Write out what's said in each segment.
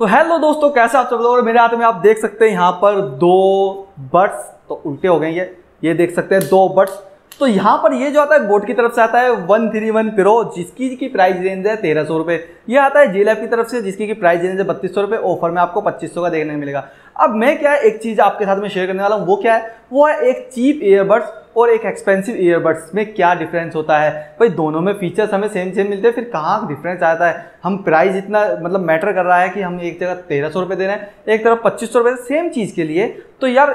तो हेलो दोस्तों, कैसे आप सब लोग? मेरे हाथ में आप देख सकते हैं यहाँ पर दो बर्ड्स तो उल्टे हो गए ये। ये देख सकते हैं दो बर्ड्स तो यहाँ पर ये जो आता है बोट की तरफ़ से आता है वन थ्री वन प्रो जिसकी की प्राइस रेंज है तेरह सौ रुपये ये आता है जेलैप की तरफ़ से, जिसकी की प्राइस रेंज है बत्तीस सौ रुपये ऑफ़र में आपको पच्चीस सौ का देखने को मिलेगा। अब मैं क्या है एक चीज़ आपके साथ में शेयर करने वाला हूँ, वो क्या है? वो है एक चीप ईयरबड्स और एक एक्सपेंसिव ईयरबड्स में क्या डिफरेंस होता है? भाई, दोनों में फीचर्स हमें सेम सेम मिलते हैं, फिर कहाँ डिफरेंस आता है? हम प्राइस इतना मतलब मैटर कर रहा है कि हम एक जगह तेरह सौ रुपये दे रहे हैं, एक तरफ़ पच्चीस सौ रुपये सेम चीज़ के लिए। तो यार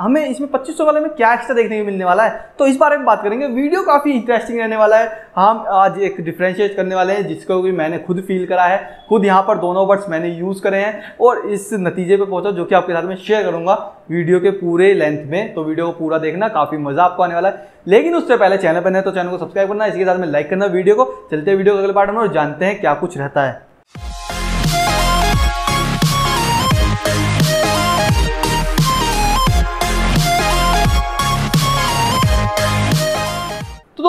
हमें इसमें 2500 वाले में क्या एक्स्ट्रा देखने को मिलने वाला है? तो इस बारे में बात करेंगे। वीडियो काफ़ी इंटरेस्टिंग रहने वाला है। हम आज एक डिफ्रेंशिएट करने वाले हैं, जिसको भी मैंने खुद फील करा है। खुद यहाँ पर दोनों वर्ड्स मैंने यूज़ करे हैं और इस नतीजे पर पहुँचा, जो कि आपके साथ में शेयर करूँगा। वीडियो के पूरे लेंथ में तो वीडियो को पूरा देखना, काफ़ी मज़ा आपको आने वाला है। लेकिन उससे पहले चैनल पर नहीं तो चैनल को सब्सक्राइब करना, इसके साथ में लाइक करना वीडियो को। चलते वीडियो को अगले पार्ट में और जानते हैं क्या कुछ रहता है।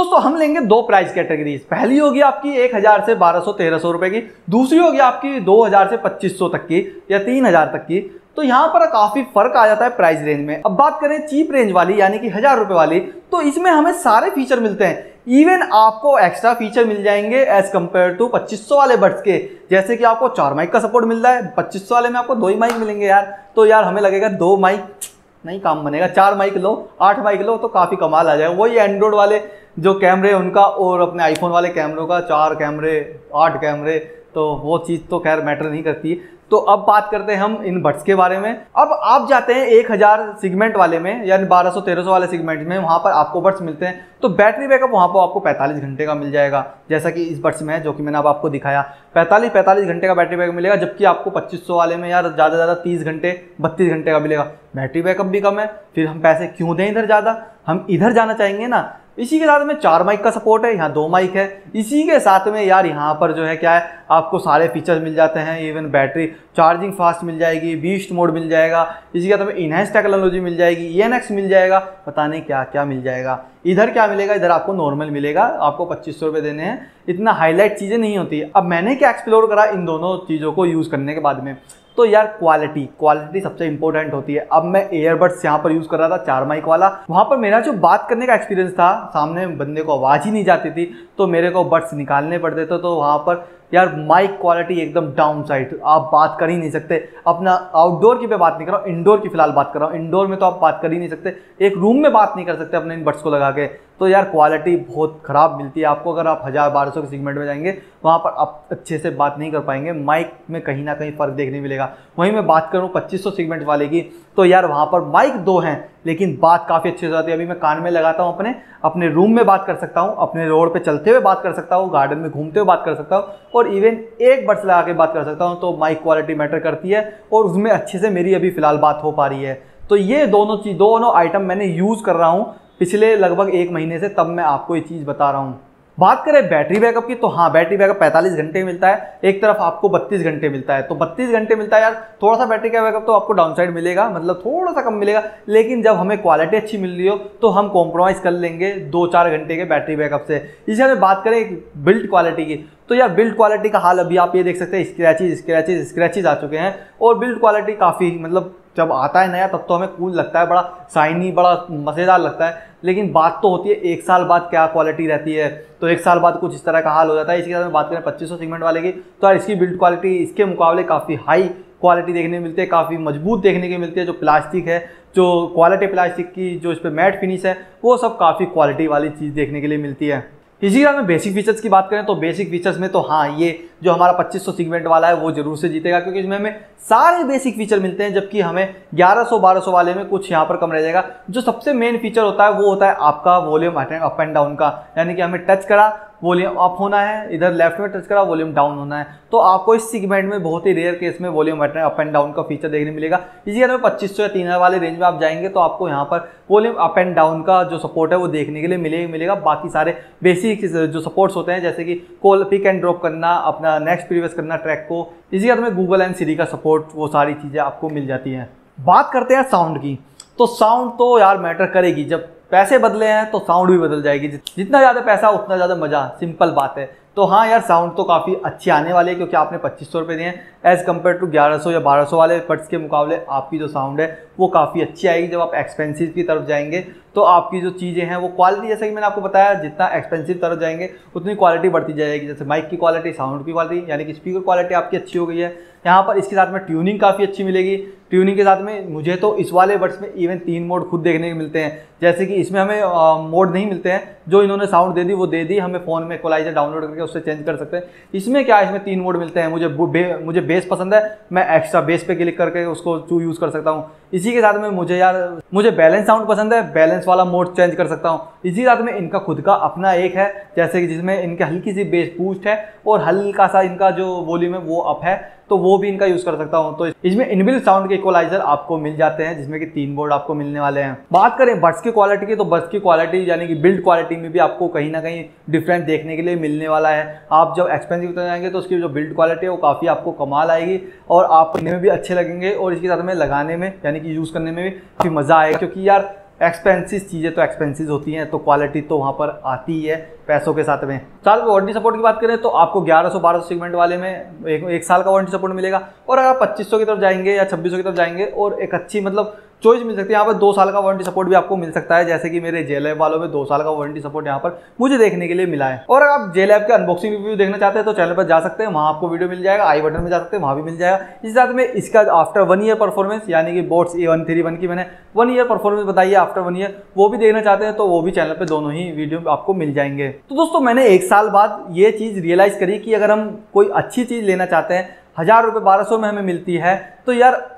दोस्तों, हम लेंगे दो प्राइस कैटेगरीज पहली होगी आपकी एक हज़ार से बारह सौ, तेरह सौ रुपए की। दूसरी होगी आपकी दो हज़ार से पच्चीस सौ तक की या तीन हज़ार तक की। तो यहाँ पर काफ़ी फ़र्क आ जाता है प्राइस रेंज में। अब बात करें चीप रेंज वाली, यानी कि हज़ार रुपए वाली तो इसमें हमें सारे फीचर मिलते हैं। इवन आपको एक्स्ट्रा फीचर मिल जाएँगे एज कंपेयर टू 2500 वाले बर्ड्स के। जैसे कि आपको चार माइक का सपोर्ट मिल रहा है 2500 वाले में आपको दो ही माइक मिलेंगे यार। तो यार हमें लगेगा दो माइक नहीं काम बनेगा, चार माइक लो, आठ माइक लो तो काफ़ी कमाल आ जाएगा। वही एंड्रॉयड वाले जो कैमरे उनका और अपने आईफोन वाले कैमरों का, चार कैमरे, आठ कैमरे तो वो चीज़ तो खैर मैटर नहीं करती। तो अब बात करते हैं हम इन बट्स के बारे में। अब आप जाते हैं एक हज़ार सिगमेंट वाले में, यानी बारह सौ, तेरह सौ वाले सिगमेंट में, वहाँ पर आपको बट्स मिलते हैं। तो बैटरी बैकअप वहाँ पर आपको 45 घंटे का मिल जाएगा, जैसा कि इस बट्स में है, जो कि मैंने अब आपको दिखाया। 45 45 घंटे का बैटरी बैकअप मिलेगा, जबकि आपको 2500 वाले में यार ज़्यादा ज़्यादा 30 घंटे 32 घंटे का मिलेगा। बैटरी बैकअप भी कम है, फिर हम पैसे क्यों दें इधर ज़्यादा? हम इधर जाना चाहेंगे ना इसी के साथ में चार माइक का सपोर्ट है, यहाँ दो माइक है। इसी के साथ में यार यहाँ पर जो है क्या है, आपको सारे फीचर्स मिल जाते हैं इवन बैटरी चार्जिंग फास्ट मिल जाएगी बीस्ट मोड मिल जाएगा। इसी के साथ में इनहेंस टेक्नोलॉजी मिल जाएगी ई मिल जाएगा, पता नहीं क्या क्या मिल जाएगा। इधर क्या मिलेगा? इधर आपको नॉर्मल मिलेगा, आपको पच्चीस सौ रुपये देने हैं। इतना हाईलाइट चीज़ें नहीं होती। अब मैंने क्या एक्सप्लोर करा इन दोनों चीज़ों को यूज़ करने के बाद में? तो यार क्वालिटी क्वालिटी सबसे इंपॉर्टेंट होती है। अब मैं एयरबड्स यहाँ पर यूज़ कर रहा था, चार माइक वाला। वहाँ पर मेरा जो बात करने का एक्सपीरियंस था, सामने बंदे को आवाज़ ही नहीं जाती थी तो मेरे को बड्स निकालने पड़ते थे तो वहाँ पर यार माइक क्वालिटी एकदम डाउन साइड आप बात कर ही नहीं सकते। अपना आउटडोर की पे बात नहीं कर रहा हूँ इंडोर की फ़िलहाल बात कर रहा हूँ। इंडोर में तो आप बात कर ही नहीं सकते। एक रूम में बात नहीं कर सकते अपने इन बड्स को लगा के। तो यार क्वालिटी बहुत ख़राब मिलती है आपको। अगर आप हज़ार बारह सौ के सीगमेंट में जाएँगे, वहाँ पर आप अच्छे से बात नहीं कर पाएँगे। माइक में कहीं ना कहीं फ़र्क देखने मिलेगा। वहीं मैं बात करूँ पच्चीस सौ सीगमेंट वाले की तो यार वहाँ पर माइक दो हैं। लेकिन बात काफ़ी अच्छी हो जाती है। अभी मैं कान में लगाता हूँ अपने अपने रूम में बात कर सकता हूँ, अपने रोड पे चलते हुए बात कर सकता हूँ, गार्डन में घूमते हुए बात कर सकता हूँ, और इवन एक बर्ड्स लगा के बात कर सकता हूँ तो माइक क्वालिटी मैटर करती है, और उसमें अच्छे से मेरी अभी फ़िलहाल बात हो पा रही है। तो ये दोनों चीज़ दोनों आइटम मैंने यूज़ कर रहा हूँ पिछले लगभग एक महीने से, तब मैं आपको ये चीज़ बता रहा हूँ। बात करें बैटरी बैकअप की तो हाँ बैटरी बैकअप 45 घंटे मिलता है। एक तरफ़ आपको 32 घंटे मिलता है। तो 32 घंटे मिलता है यार, थोड़ा सा बैटरी का बैकअप तो आपको डाउन साइड मिलेगा मतलब थोड़ा सा कम मिलेगा, लेकिन जब हमें क्वालिटी अच्छी मिल रही हो तो हम कॉम्प्रोमाइज़ कर लेंगे दो चार घंटे के बैटरी बैकअप से। इसी हमें बात करें बिल्ट क्वालिटी की। तो यार बिल्ड क्वालिटी का हाल अभी आप ये देख सकते हैं स्क्रैचेज स्क्रैचेज स्क्रैचेज आ चुके हैं। और बिल्ड क्वालिटी काफ़ी मतलब जब आता है नया, तब तो हमें कूल लगता है, बड़ा शाइनी बड़ा मज़ेदार लगता है। लेकिन बात तो होती है, एक साल बाद क्या क्वालिटी रहती है? तो एक साल बाद कुछ इस तरह का हाल हो जाता है। इसके साथ में बात करें पच्चीस सौ सीमेंट वाले की तो यार इसकी बिल्ड क्वालिटी इसके मुकाबले काफ़ी हाई क्वालिटी देखने मिलती है, काफ़ी मज़बूत देखने की मिलती है, जो प्लास्टिक है, जो क्वालिटी प्लास्टिक की, जो इस पर मैट फिनिश है, वो सब काफ़ी क्वालिटी वाली चीज़ देखने के लिए मिलती है। इसी तरह में बेसिक फीचर्स की बात करें तो बेसिक फीचर्स में तो हाँ ये जो हमारा 2500 सीगमेंट वाला है, वो ज़रूर से जीतेगा, क्योंकि इसमें हमें सारे बेसिक फीचर मिलते हैं, जबकि हमें 1100 1200 वाले में कुछ यहाँ पर कम रह जाएगा। जो सबसे मेन फीचर होता है, वो होता है आपका वॉल्यूम अप एंड डाउन का, यानी कि हमें टच करा वॉल्यूम अप होना है, इधर लेफ़्ट में टच करा, वॉल्यूम डाउन होना है। तो आपको इस सीगमेंट में बहुत ही रेयर केस में वॉल्यूम अप एंड डाउन का फीचर देखने मिलेगा। इसी अगर पच्चीस सौ या तीन हज़ार वाले रेंज में आप जाएँगे तो आपको यहाँ पर वॉल्यूम अप एंड डाउन का जो सपोर्ट है, वो देखने के लिए मिलेगा मिलेगा। बाकी सारे बेसिक जो सपोर्ट्स होते हैं, जैसे कि कॉल पिक एंड ड्रॉप करना, अपना नेक्स्ट प्रीवियस करना ट्रैक को, इसी अर्थ में गूगल एंड सीरी का सपोर्ट वो सारी चीज़ें आपको मिल जाती हैं। बात करते हैं साउंड की। तो साउंड तो यार मैटर करेगी, जब पैसे बदले हैं तो साउंड भी बदल जाएगी। जितना ज़्यादा पैसा, उतना ज़्यादा मज़ा। सिंपल बात है। तो हाँ यार साउंड तो काफ़ी अच्छी आने वाले है, क्योंकि आपने पच्चीस सौ रुपये दिए हैं। एज़ कंपेयर टू ग्यारह सौ या बारह सौ वाले बट्स के मुकाबले, आपकी जो साउंड है, वो काफ़ी अच्छी आएगी जब आप एक्सपेंसिव की तरफ़ जाएँगे। तो आपकी जो चीज़ें हैं वो क्वालिटी जैसे कि मैंने आपको बताया जितना एक्सपेंसिव तरफ़ जाएँगे उतनी क्वालिटी बढ़ती जाएगी। जैसे माइक की क्वालिटी साउंड की क्वालिटी यानी कि स्पीकर क्वालिटी आपकी अच्छी हो गई है। यहाँ पर इसके साथ में ट्यूनिंग काफ़ी अच्छी मिलेगी। ट्यूनिंग के साथ में मुझे तो इस वाले बड्स में इवन तीन मोड खुद देखने को मिलते हैं। जैसे कि इसमें हमें मोड नहीं मिलते हैं। जो इन्होंने साउंड दे दी वो दे दी। हमें फ़ोन में इक्वलाइजर डाउनलोड करके उससे चेंज कर सकते हैं। इसमें क्या इसमें तीन मोड मिलते हैं। मुझे बे, मुझे बेस पसंद है। मैं एक्स्ट्रा बेस पे क्लिक करके उसको यूज़ कर सकता हूँ। इसी के साथ में मुझे यार मुझे बैलेंस साउंड पसंद है। बैलेंस वाला मोड चेंज कर सकता हूँ। इसी साथ में इनका खुद का अपना एक है, जैसे कि जिसमें इनके हल्की सी बेस बूस्ट है और हल्का सा इनका जो वॉल्यूम है वो अप है तो वो भी इनका यूज़ कर सकता हूँ। तो इसमें इनबिल साउंड के इक्वलाइजर आपको मिल जाते हैं, जिसमें कि तीन बोर्ड आपको मिलने वाले हैं। बात करें बर्ड्स की क्वालिटी की तो बर्ड्स की क्वालिटी यानी कि बिल्ड क्वालिटी में भी आपको कहीं ना कहीं डिफरेंस देखने के लिए मिलने वाला है। आप जब एक्सपेंसिव होते जाएँगे तो उसकी जो बिल्ड क्वालिटी है वो काफ़ी आपको कमाल आएगी और आप में भी अच्छे लगेंगे और इसके साथ में लगाने में, यानी कि यूज़ करने में भी मज़ा आएगा। क्योंकि यार एक्सपेंसिव चीज़ें तो एक्सपेंसिव होती हैं तो क्वालिटी तो वहाँ पर आती ही है पैसों के साथ में। साल वारंटी सपोर्ट की बात करें तो आपको 1100 1200 सेगमेंट वाले में एक, एक साल का वारंटी सपोर्ट मिलेगा। और अगर आप 2500 की तरफ़ जाएँगे या 2600 की तरफ़ जाएँगे और एक अच्छी मतलब चॉइस मिल सकती है। यहाँ पर दो साल का वारंटी सपोर्ट भी आपको मिल सकता है, जैसे कि मेरे जेलैब वालों में दो साल का वारंटी सपोर्ट यहाँ पर मुझे देखने के लिए मिला है। और अगर आप जेलैब के अनबॉक्सिंग रिव्यू देखना चाहते हैं तो चैनल पर जा सकते हैं, वहाँ आपको वीडियो मिल जाएगा आई बटन में जा सकते हैं, वहाँ भी मिल जाएगा। इस साथ में इसका आफ्टर वन ईयर परफॉर्मेंस यानी कि boAt's A one three one की मैंने वन ईयर परफॉर्मेंस बताई है आफ्टर वन ईयर वो भी देखना चाहते हैं तो वो भी चैनल पर दोनों ही वीडियो आपको मिल जाएँगे। तो दोस्तों, मैंने एक साल बाद ये चीज़ रियलाइज़ करी कि अगर हम कोई अच्छी चीज़ लेना चाहते हैं, हज़ार रुपये बारह सौ में हमें मिलती है तो यार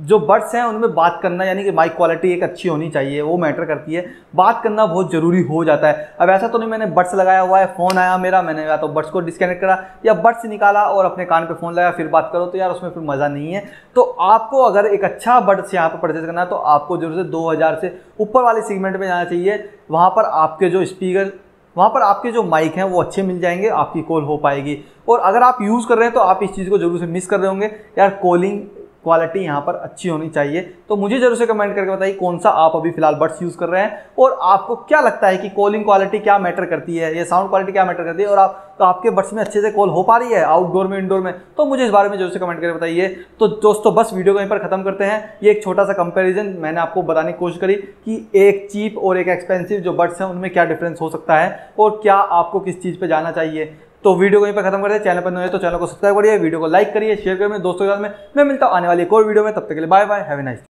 जो बर्ड्स हैं, उनमें बात करना यानी कि माइक क्वालिटी एक अच्छी होनी चाहिए, वो मैटर करती है। बात करना बहुत ज़रूरी हो जाता है। अब ऐसा तो नहीं मैंने बर्ड्स लगाया हुआ है फ़ोन आया मेरा, मैंने या तो बर्ड्स को डिस्कनेक्ट करा या बर्ड्स निकाला और अपने कान पे फ़ोन लगाया, फिर बात करो तो यार उसमें फिर मज़ा नहीं है। तो आपको अगर एक अच्छा बर्ड्स यहाँ पर परचेज करना है तो आपको ज़रूर से दो हज़ार से ऊपर वाले सीगमेंट में जाना चाहिए। वहाँ पर आपके जो स्पीकर वहाँ पर आपके जो माइक हैं, वो अच्छे मिल जाएँगे, आपकी कॉल हो पाएगी। और अगर आप यूज़ कर रहे हैं तो आप इस चीज़ को ज़रूर से मिस कर रहे होंगे। यार कॉलिंग क्वालिटी यहाँ पर अच्छी होनी चाहिए। तो मुझे ज़रूर से कमेंट करके बताइए कौन सा आप अभी फ़िलहाल बड्स यूज़ कर रहे हैं और आपको क्या लगता है कि कॉलिंग क्वालिटी क्या मैटर करती है, या साउंड क्वालिटी क्या मैटर करती है, और आप तो आपके बड्स में अच्छे से कॉल हो पा रही है आउटडोर में इंडोर में? तो मुझे इस बारे में ज़रूर से कमेंट करके बताइए। तो दोस्तों, बस वीडियो को यहीं पर खत्म करते हैं। ये एक छोटा सा कंपेरिजन मैंने आपको बताने की कोशिश करी कि एक चीप और एक एक्सपेंसिव जो बड्स हैं, उनमें क्या डिफरेंस हो सकता है और क्या आपको किस चीज़ पर जाना चाहिए। तो वीडियो को यहीं पर खत्म करते हैं। चैनल पर नए तो चैनल को सब्सक्राइब करिए, वीडियो को लाइक करिए शेयर करिए। दोस्तों के साथ में मैं मिलता हूँ आने वाली एक और वीडियो में। तब तक के लिए bye bye have a nice